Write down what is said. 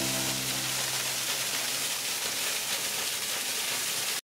you